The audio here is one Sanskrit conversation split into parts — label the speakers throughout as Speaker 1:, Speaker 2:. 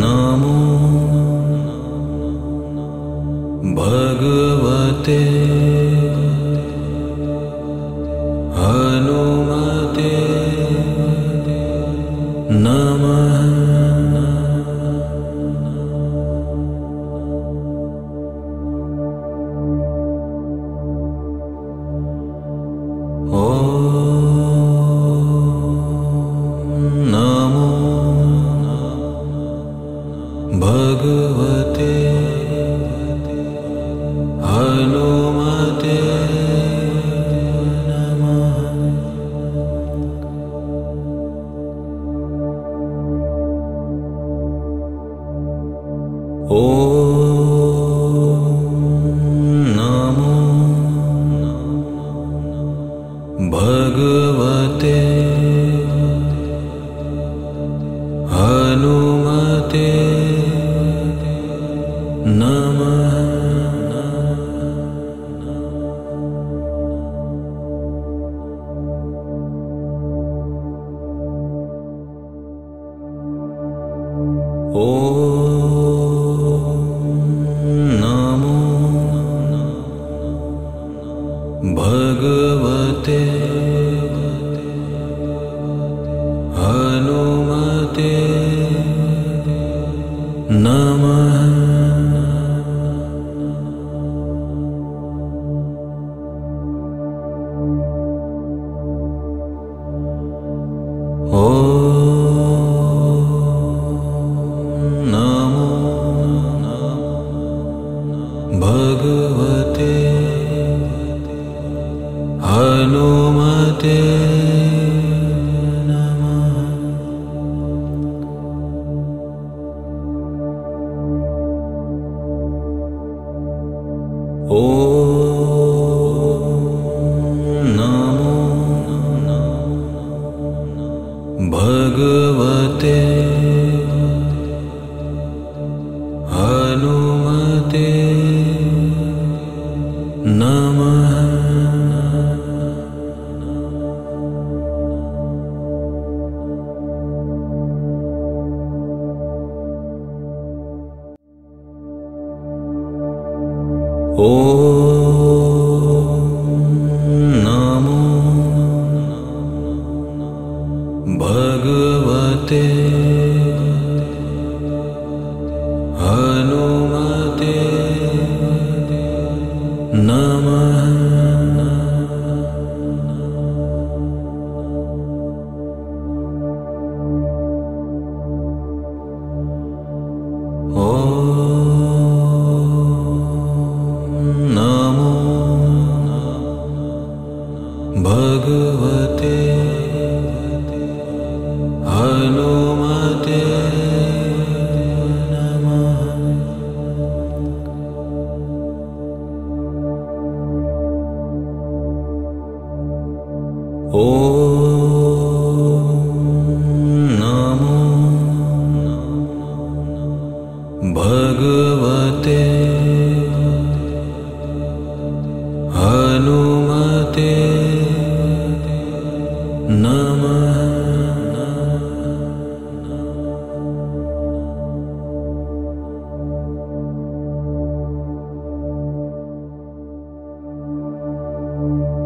Speaker 1: नमो भगवते हनुमते नमः। नमो भगवते हनुमते नमः भगवते हनुमते नमः हनुमते भगवते हनुमते नमः।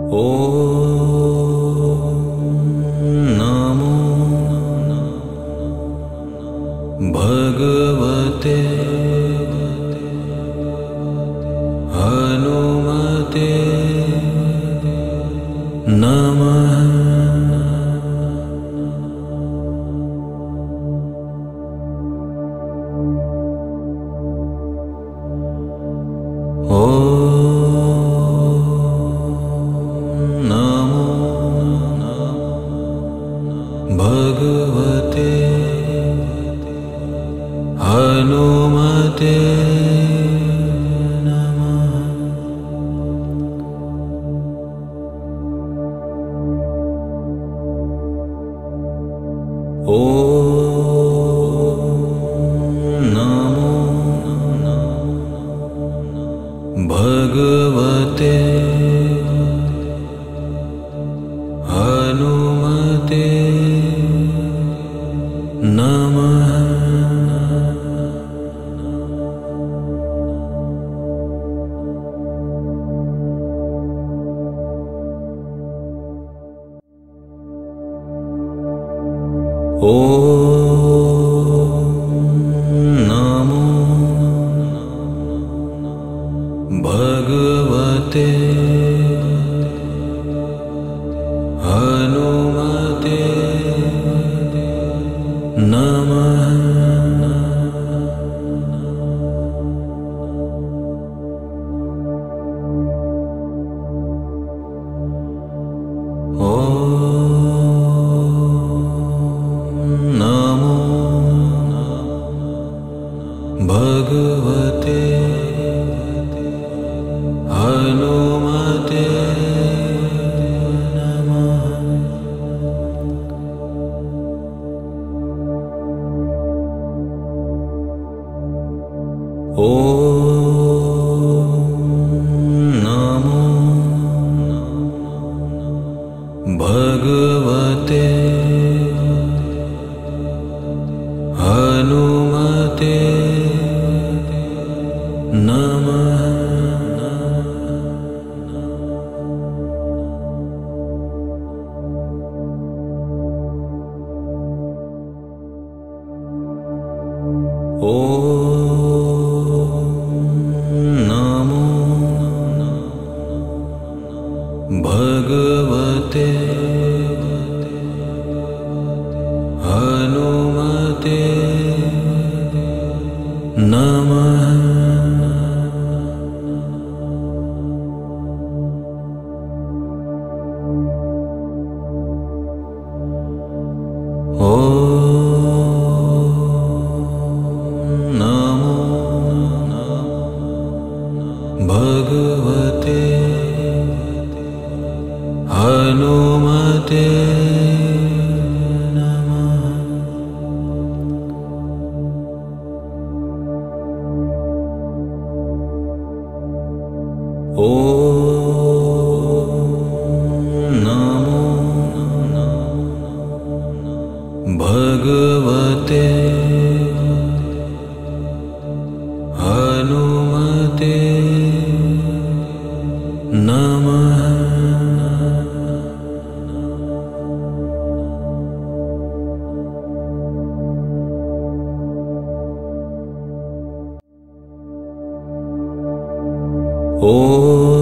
Speaker 1: नमो भगवते भगवते हनुमते नमः। ुमते नम। ॐ नमो भगवते हनुमते नम। Oh. 我。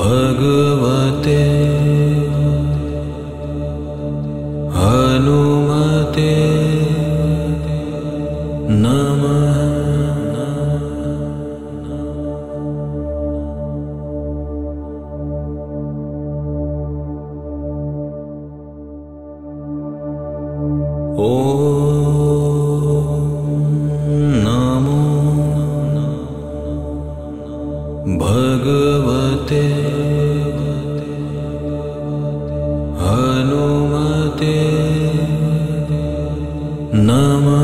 Speaker 1: भगवते। हनुमते नमः।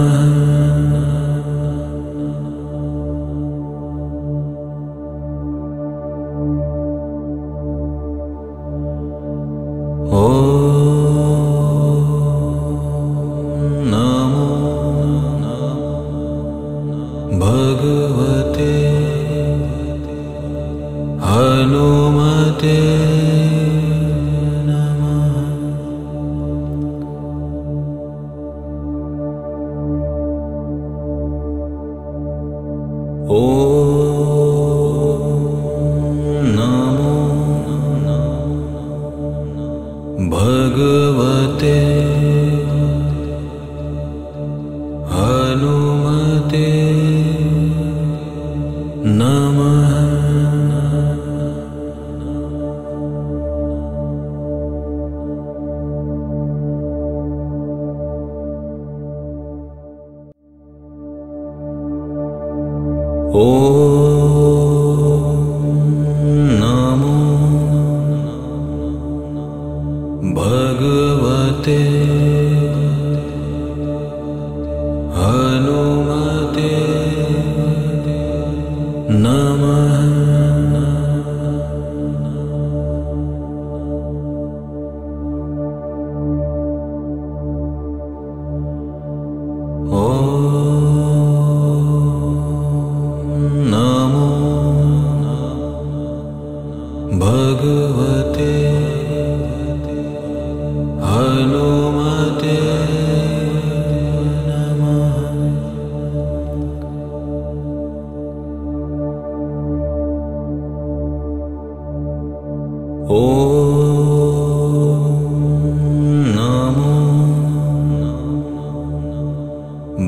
Speaker 1: अनुमते।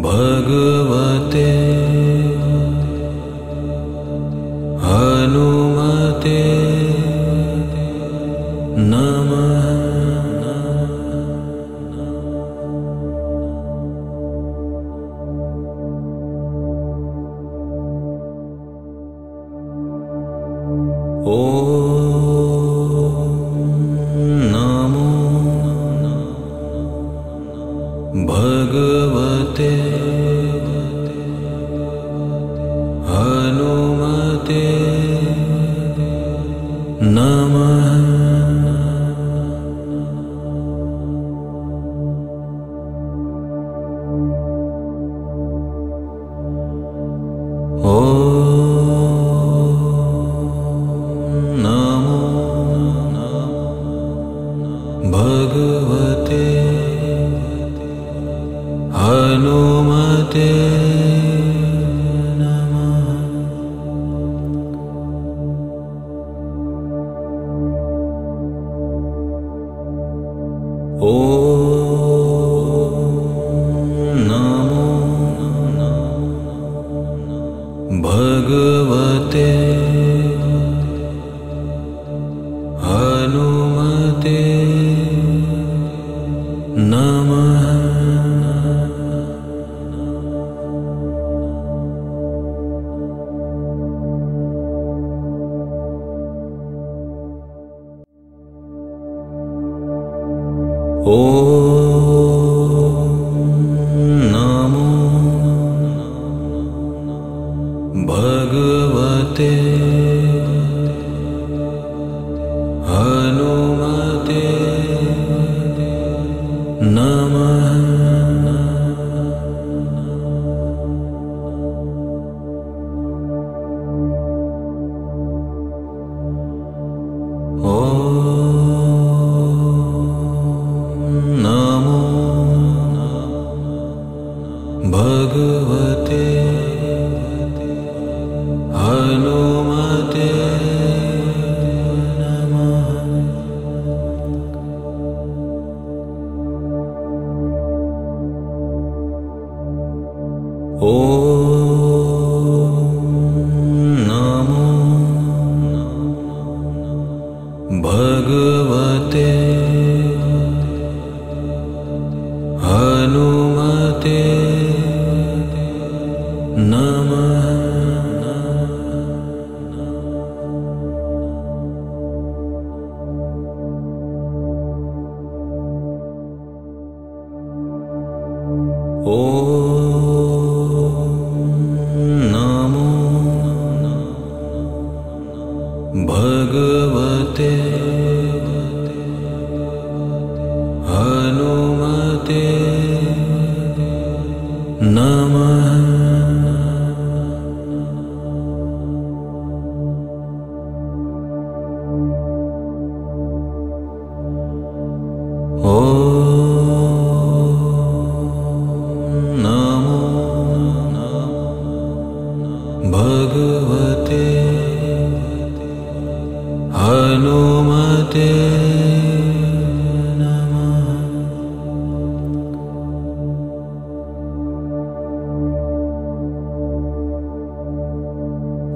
Speaker 1: भगवते हनुमते नमः। ॐ भगवते भगवते। हनुमते। नमः قبل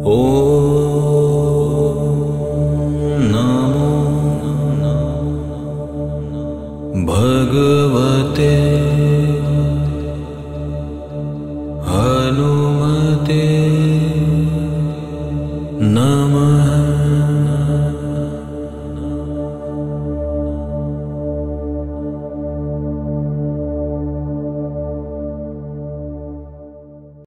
Speaker 1: Oh.